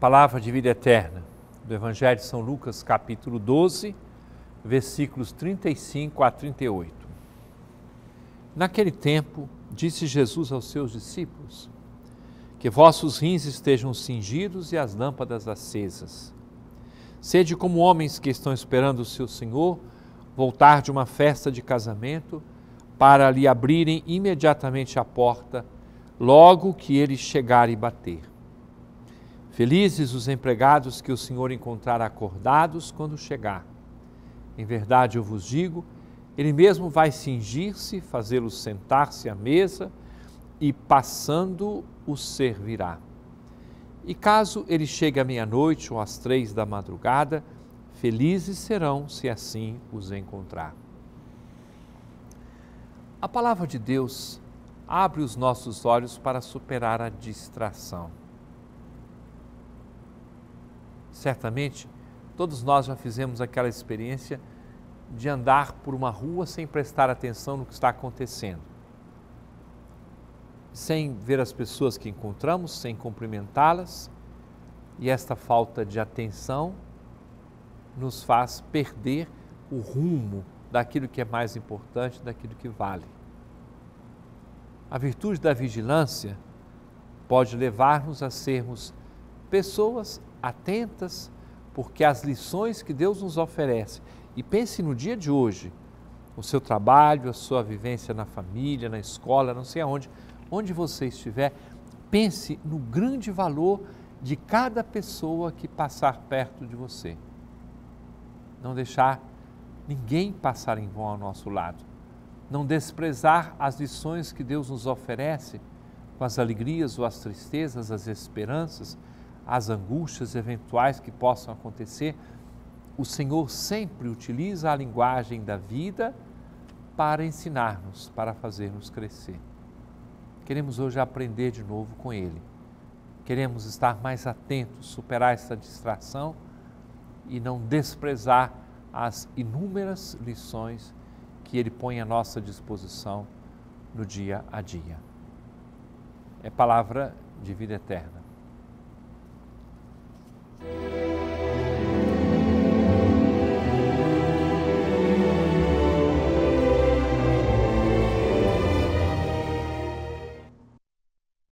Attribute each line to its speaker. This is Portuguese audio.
Speaker 1: Palavra de vida eterna, do Evangelho de São Lucas, capítulo 12, versículos 35 a 38. Naquele tempo, disse Jesus aos seus discípulos: Que vossos rins estejam cingidos e as lâmpadas acesas. Sede como homens que estão esperando o seu Senhor voltar de uma festa de casamento para lhe abrirem imediatamente a porta, logo que ele chegar e bater. Felizes os empregados que o Senhor encontrar acordados quando chegar. Em verdade eu vos digo, ele mesmo vai cingir-se, fazê-los sentar-se à mesa e, passando, os servirá. E caso ele chegue à meia-noite ou às três da madrugada, felizes serão se assim os encontrar. A palavra de Deus abre os nossos olhos para superar a distração. Certamente, todos nós já fizemos aquela experiência de andar por uma rua sem prestar atenção no que está acontecendo. Sem ver as pessoas que encontramos, sem cumprimentá-las, e esta falta de atenção nos faz perder o rumo daquilo que é mais importante, daquilo que vale. A virtude da vigilância pode levar-nos a sermos pessoas atentas, porque as lições que Deus nos oferece, e pense no dia de hoje, o seu trabalho, a sua vivência na família, na escola, não sei aonde, onde você estiver, pense no grande valor de cada pessoa que passar perto de você. Não deixar ninguém passar em vão ao nosso lado. Não desprezar as lições que Deus nos oferece, com as alegrias ou as tristezas, as esperanças, as angústias eventuais que possam acontecer, o Senhor sempre utiliza a linguagem da vida para ensinar-nos, para fazer-nos crescer. Queremos hoje aprender de novo com Ele. Queremos estar mais atentos, superar essa distração e não desprezar as inúmeras lições que Ele põe à nossa disposição no dia a dia. É palavra de vida eterna.